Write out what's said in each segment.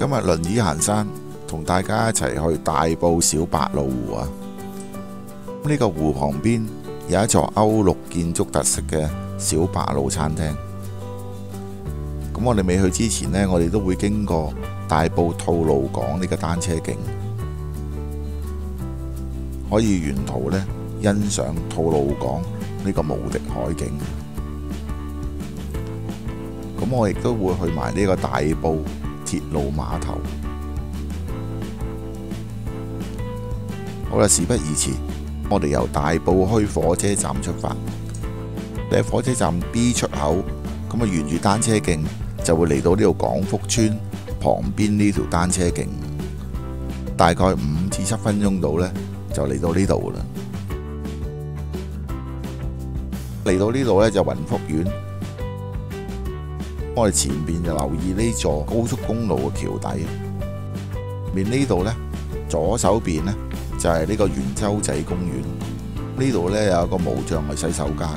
今日輪椅行山，同大家一齊去大埔小白鹭湖啊！呢個湖旁邊有一座歐陸建築特色嘅小白鹭餐廳。咁我哋未去之前呢，我哋都會經過大埔吐露港呢個單車徑，可以沿途呢欣賞吐露港呢個無敵海景。咁我亦都會去埋呢個大埔铁路碼頭。好啦，事不宜遲，我哋由大埔墟火車站出發，喺火車站 B 出口，咁啊沿住單車徑就會嚟到呢度广福村旁邊呢條單車徑，大概五至七分鐘到呢，就嚟到呢度啦。嚟到呢度呢，就雲福苑。我哋前面就留意呢座高速公路嘅橋底，面呢度呢，左手邊呢，就係呢個圓洲仔公園，呢度呢，有一個無障礙洗手間。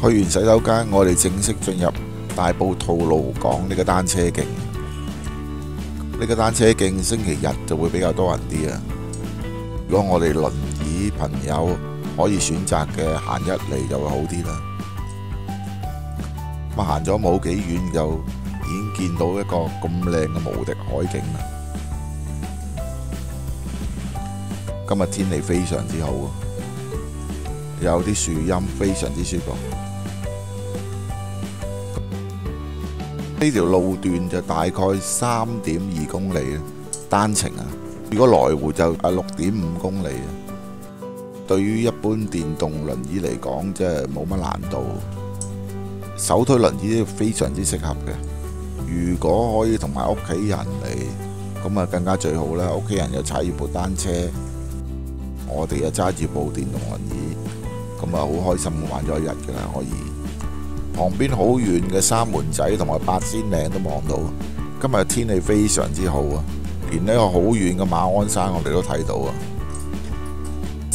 去完洗手間，我哋正式進入大埔吐露港呢個單車徑。呢個單車徑星期日就會比較多人啲啊！如果我哋輪椅朋友，可以選擇嘅行一嚟就會好啲啦。咁行咗冇幾遠就已經見到一個咁靚嘅無敵海景啦。今日天氣非常之好，有啲樹蔭，非常之舒服。呢條路段就大概三點二公里單程啊，如果來回就啊六點五公里啊。對於一般電動輪椅嚟講，即係冇乜難度。手推輪椅非常之適合嘅。如果可以同埋屋企人嚟，咁啊更加最好啦。屋企人又踩住部單車，我哋又揸住部電動輪椅，咁啊好開心玩咗一日㗎啦。可以旁邊好遠嘅三門仔同埋八仙嶺都望到。今日天氣非常之好啊，連呢個好遠嘅馬鞍山我哋都睇到啊！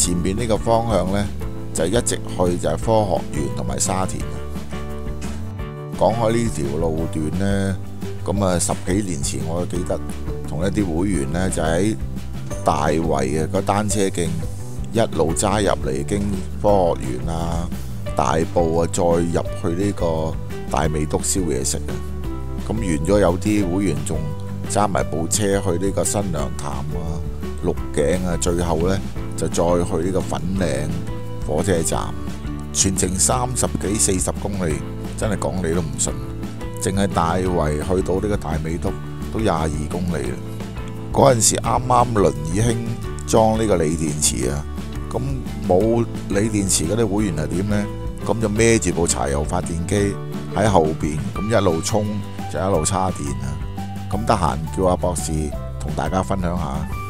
前面呢個方向呢，就一直去就係科學園同埋沙田。講開呢條路段呢，咁啊十幾年前我記得同一啲會員呢，就喺大圍嘅個單車徑一路揸入嚟，經科學園啊、大埔啊，再入去呢個大美督燒嘢食啊。咁完咗有啲會員仲揸埋部車去呢個新娘潭啊、鹿頸啊，最後呢。就再去呢個粉嶺火車站，全程三十幾四十公里，真係講你都唔信。淨係大圍去到呢個大美督都廿二公里啦。嗰陣時啱啱輪椅興裝呢個鋰電池啊，咁冇鋰電池嗰啲會員係點呢？咁就孭住部柴油發電機喺後邊，咁一路充就一路叉電啊。咁得閒叫阿博士同大家分享下。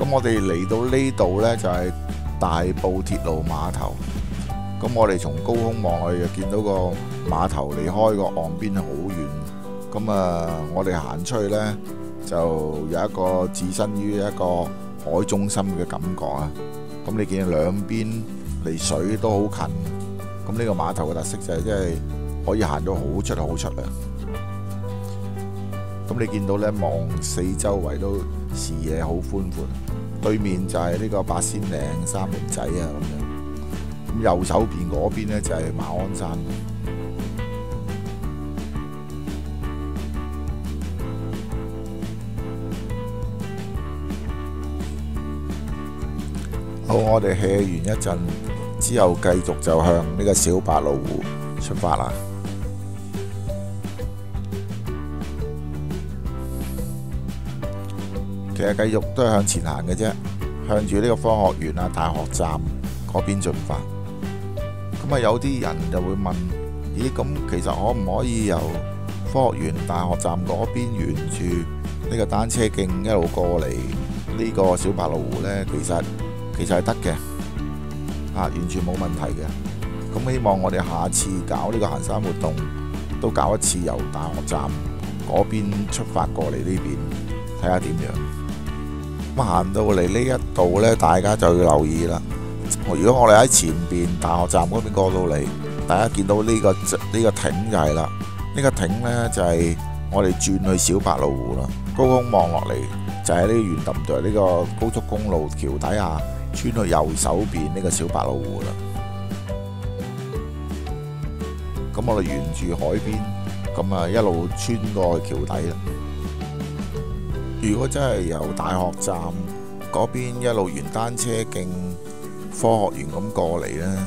咁我哋嚟到呢度呢，就係大埔鐵路碼頭。咁我哋從高空望去，就見到個碼頭離開個岸邊好遠。咁啊，我哋行出去呢，就有一個置身於一個海中心嘅感覺啊。咁你見兩邊離水都好近。咁呢個碼頭嘅特色就係，即係可以行到好出好出啊。你見到呢，望四周圍都視野好寬闊。對面就係呢個八仙嶺三門仔啊，咁樣。咁右手邊嗰邊呢，就係馬鞍山。好，我哋 h 完一陣之後，繼續就向呢個小白鷺湖出發啦。其實繼續都係向前行嘅啫，向住呢個科學園啊、大學站嗰邊進發。咁啊，有啲人就會問：咦，咁其實可唔可以由科學園、大學站嗰邊沿住呢個單車徑一路過嚟呢個小白鷺湖呢？其實其實係得嘅，啊，完全冇問題嘅。咁希望我哋下次搞呢個行山活動，都搞一次由大學站嗰邊出發過嚟呢邊，睇下點樣。咁行到嚟呢一度呢，大家就要留意啦。如果我哋喺前边大學站嗰邊過到嚟，大家見到呢個呢個艇就係啦，呢個艇呢，就係我哋轉去小白鹭湖啦。高空望落嚟就係呢個圓揼在呢個高速公路橋底下穿去右手邊呢個小白鹭湖啦。咁我哋沿住海邊咁啊一路穿過去橋底啦。如果真係由大學站嗰邊一路沿單車徑科學園咁過嚟呢，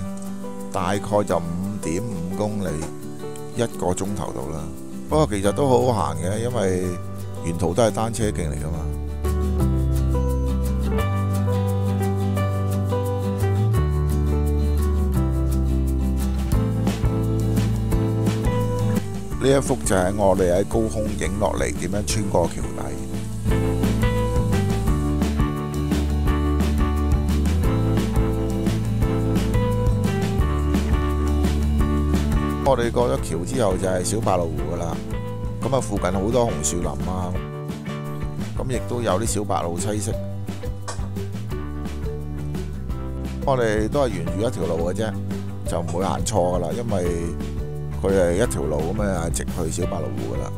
大概就五點五公里，一個鐘頭到啦。不過其實都好好行嘅，因為沿途都係單車徑嚟噶嘛。呢一幅就係我哋喺高空影落嚟點樣穿過橋底。我哋過咗橋之後就係小白鷺湖噶啦，咁啊附近好多紅樹林啊，咁亦都有啲小白鷺棲息。我哋都係沿住一條路嘅啫，就唔會行錯噶啦，因為佢係一條路咁啊，直去小白鷺湖噶啦。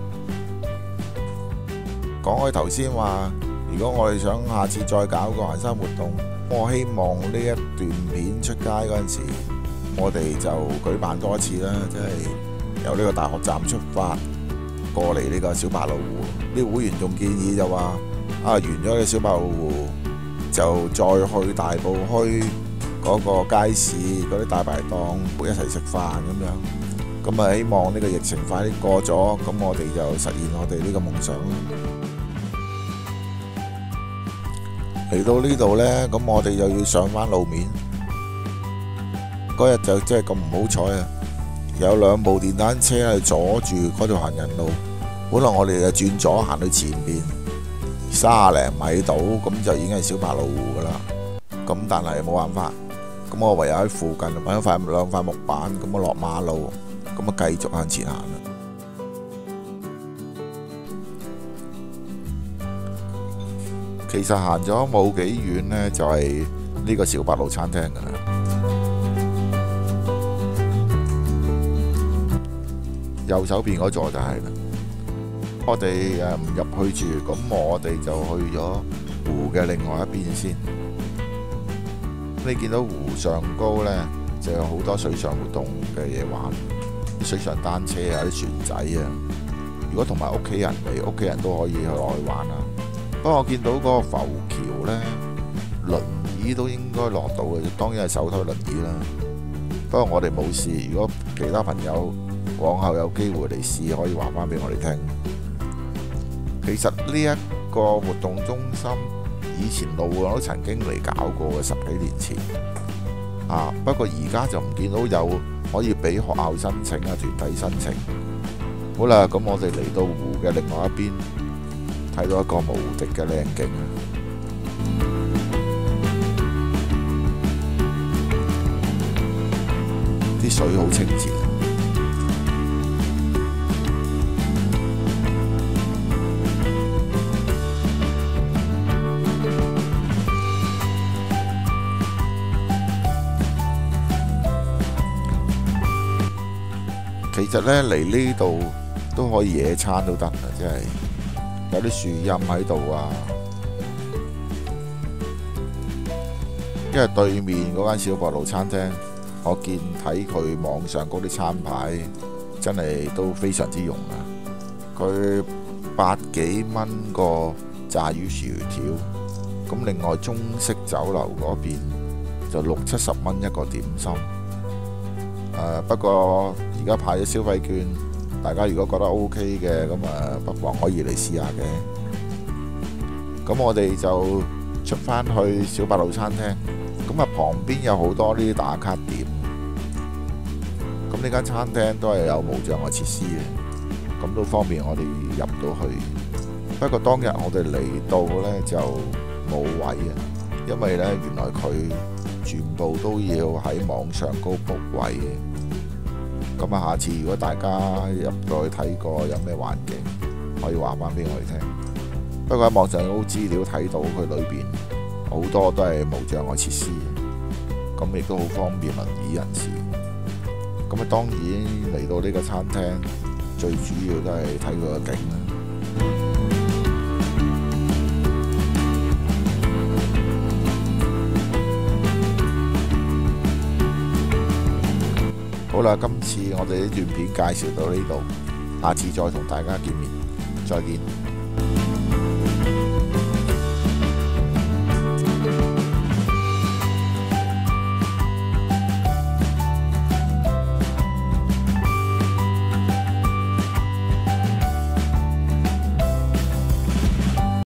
講開頭先話，如果我哋想下次再搞個行山活動，我希望呢一段片出街嗰陣時。我哋就舉辦多一次啦，即係由呢個大學站出發過嚟呢個小白鷺湖。啲會員仲建議就話啊，完咗呢小白鷺湖就再去大埔墟嗰個街市嗰啲大排檔一齊食飯咁樣。咁啊，希望呢個疫情快啲過咗，咁我哋就實現我哋呢個夢想。嚟到呢度呢，咁我哋又要上翻路面。嗰日就真係咁唔好彩啊！有兩部電單車係阻住嗰條行人路，本來我哋就轉左行去前边三零米度，咁就已經係小白鷺湖噶啦。咁但係冇辦法，咁我唯有喺附近揾一塊兩塊木板，咁我落馬路，咁啊繼續向前行啦。其實行咗冇幾遠呢，就係呢個小白路餐廳噶啦。右手邊嗰座就係啦，我哋誒唔入去住，咁我哋就去咗湖嘅另外一邊先。你見到湖上高呢，就有好多水上活動嘅嘢玩，水上單車啊，啲船仔啊。如果同埋屋企人嚟，屋企人都可以去落去玩啊。不過我見到嗰個浮橋呢，輪椅都應該落到嘅，當然係手推輪椅啦。不過我哋冇事，如果其他朋友，往後有機會嚟試，可以話翻俾我哋聽。其實呢一個活動中心以前路我都曾經嚟搞過嘅，十幾年前。啊，不過而家就唔見到有可以俾學校申請啊，團體申請。好啦，咁我哋嚟到湖嘅另外一邊，睇到一個無敵嘅靚景！啲水好清澈。其實咧嚟呢度都可以野餐都得噶，即係有啲樹蔭喺度啊。因為對面嗰間小白路餐廳，我見睇佢網上嗰啲餐牌，真係都非常之用啊。佢百幾蚊個炸魚薯條，咁另外中式酒樓嗰邊就六七十蚊一個點心。誒，不過而家派咗消費券，大家如果覺得 OK 嘅，咁啊不妨可以嚟試下嘅。咁我哋就出返去小白路餐廳，咁啊旁邊有好多呢啲打卡點。咁呢間餐廳都係有無障礙設施嘅，咁都方便我哋入到去。不過當日我哋嚟到呢就冇位啊，因為呢原來佢全部都要喺網上高 book 位，咁啊下次如果大家入到去睇过有咩环境，可以话翻俾我哋听。不过喺网上都资料睇到佢里边好多都系无障碍设施，咁亦都好方便輪椅人士。咁啊，当然嚟到呢个餐厅，最主要都系睇佢個景啦。好啦，今次我哋呢段片介紹到呢度，下次再同大家見面，再見。